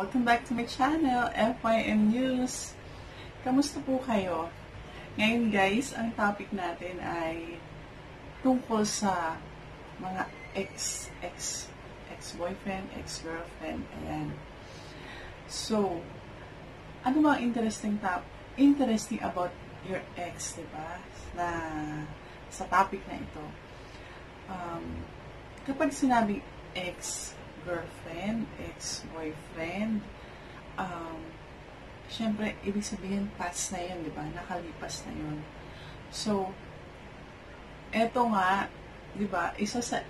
Welcome back to my channel, FYM News. Kamusta po kayo? Ngayon guys, ang topic natin ay tungkol sa mga ex, ex, ex-boyfriend, ex-girlfriend, ayan. So, ano ba interesting top, interesting about your ex, di ba? Na sa topic na ito. Um, kapag sinabi ex, girlfriend, ex-boyfriend, um, syempre, ibig sabihin, past na yun, di ba? Nakalipas na yun. So, eto nga, di ba, isa sa,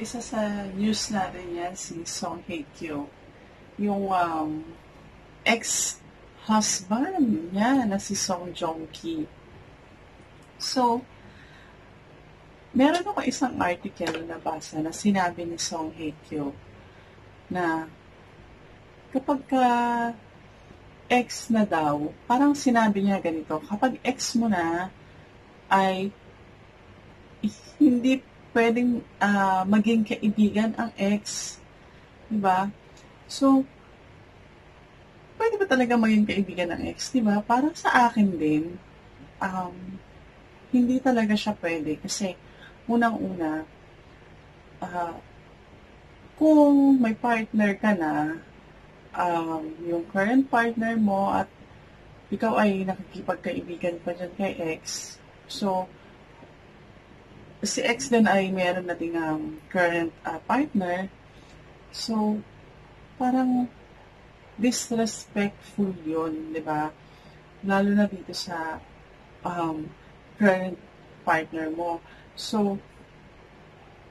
isa sa news natin yan, si Song Hye Kyo. Yung um, ex-husband niya na si Song Joong Ki. So, meron ako isang article na basa na sinabi ni Song Hye Kyo na kapag ka ex na daw, parang sinabi niya ganito, kapag ex mo na, ay hindi pwedeng uh, maging kaibigan ang ex. Diba? So, pwede ba talaga maging kaibigan ng ex? Diba? Parang sa akin din, um, hindi talaga siya pwede. Kasi, unang-una, uh, kung may partner ka na, um, yung current partner mo at ikaw ay nakikipagkaibigan pa dyan kay ex, so, si ex din ay meron na ding um, current uh, partner, so, parang disrespectful yun, di ba? Lalo na dito sa um, current partner mo. So,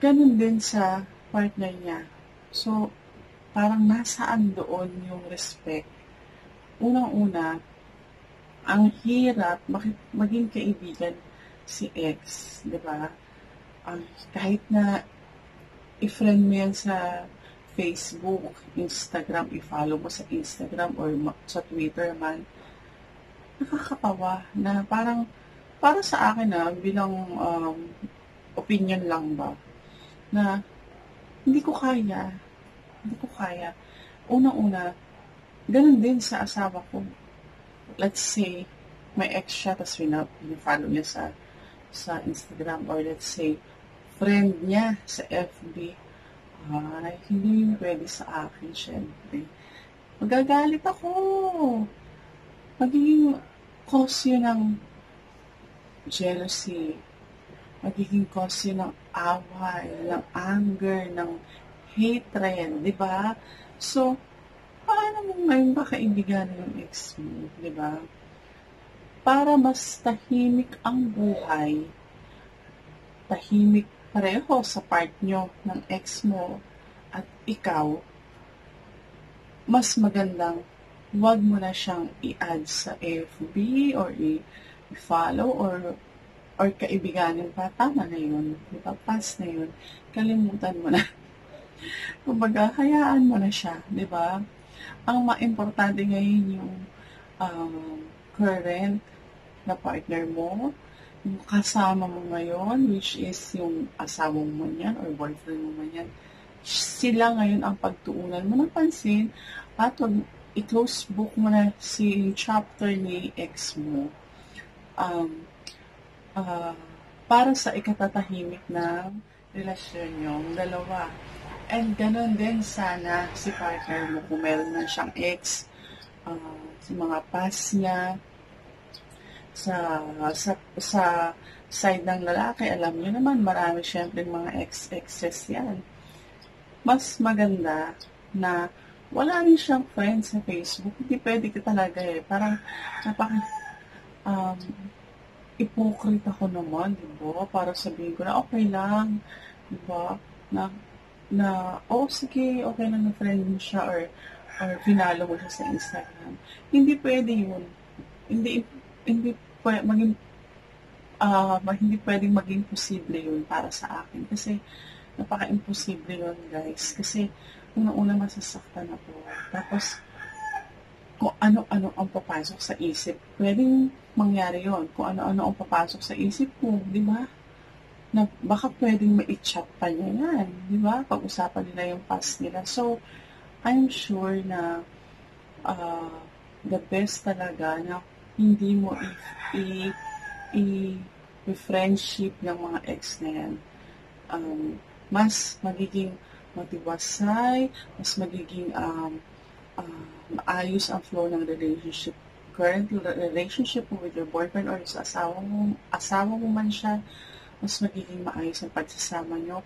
ganun din sa partner niya. So, parang nasaan doon yung respect. Unang-una, ang hirap maging kaibigan si ex, di ba? Um, kahit na i-friend mo yan sa Facebook, Instagram, i-follow mo sa Instagram or sa Twitter man, nakakatawa na parang, para sa akin na, bilang um, opinion lang ba, na hindi ko kaya, hindi ko kaya. Unang-una, ganun din sa asawa ko. Let's say, may ex siya, tapos follow niya sa, sa Instagram, or let's say, friend niya sa FB. Ay, hindi yun pwede sa akin, syempre. Magagalit ako. Magiging cause yun ng jealousy. Magiging cause yun ng away, ng anger, ng hatred, di ba? So, paano mo ngayon ba kaibigan yung ex mo, di ba? Para mas tahimik ang buhay, tahimik pareho sa part nyo ng ex mo at ikaw, mas magandang wag mo na siyang i-add sa FB or i-follow or or kaibiganin pa, tama na yun. Di ba? Pass na yun. Kalimutan mo na. Kumbaga, hayaan mo na siya, di ba? Ang ma-importante ngayon yung um, current na partner mo, yung kasama mo ngayon, which is yung asawa mo yan or boyfriend mo man sila ngayon ang pagtuunan mo ng pansin at wag i-close book mo na si chapter ni ex mo. Um, uh, para sa ikatatahimik ng relasyon yung dalawa. And ganun din sana si partner mo kung meron na siyang ex, uh, sa mga past niya, sa, sa, sa side ng lalaki, alam niyo naman, marami syempre mga ex-exes yan. Mas maganda na wala rin siyang friends sa Facebook. Hindi pwede ka talaga eh. Parang napaka um, hypocrite ako naman, di ba? Para sabihin ko na okay lang, di ba? Na na, oh, sige, okay lang na friend mo siya or, or pinalo mo siya sa Instagram. Hindi pwede yun. Hindi, hindi pwede, maging, uh, hindi pwedeng maging posible yun para sa akin. Kasi, napaka-imposible yun, guys. Kasi, unang-una masasaktan ako. Tapos, kung ano-ano ang papasok sa isip, pwedeng mangyari yon Kung ano-ano ang papasok sa isip ko, di ba? Na baka pwedeng ma-chat pa niya yan, di ba? Pag-usapan nila yung past nila. So, I'm sure na uh, the best talaga na hindi mo i, i, i friendship ng mga ex na yan. Um, mas magiging matiwasay, mas magiging um, uh, maayos ang flow ng relationship current relationship mo with your boyfriend or sa asawa mo, asawa mo man siya, mas magiging maayos ang pagsasama nyo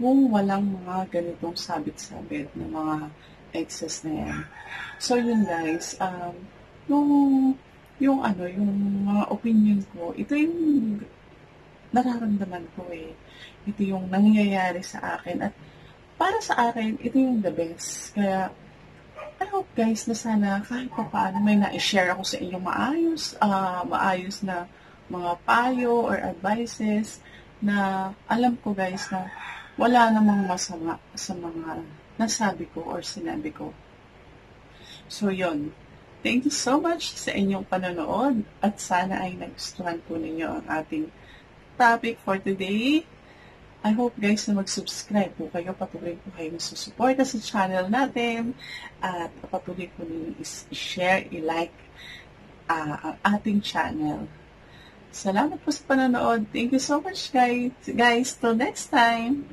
kung walang mga ganitong sabit-sabit na mga excess na yan. So, yun guys, um, yung, yung ano, yung mga opinion ko, ito yung nararamdaman ko eh. Ito yung nangyayari sa akin. At para sa akin, ito yung the best. Kaya, I hope guys na sana kahit pa paano may na-share ako sa inyo maayos, uh, maayos na mga payo or advices na alam ko guys na wala namang masama sa mga nasabi ko or sinabi ko. So, yon Thank you so much sa inyong panonood at sana ay nagustuhan po ninyo ang ating topic for today. I hope guys na mag-subscribe po kayo. Patuloy po kayo susuporta sa channel natin at patuloy po ninyo i-share, i-like uh, ang ating channel. Salamat po sa panonood. Thank you so much guys. Guys, till next time.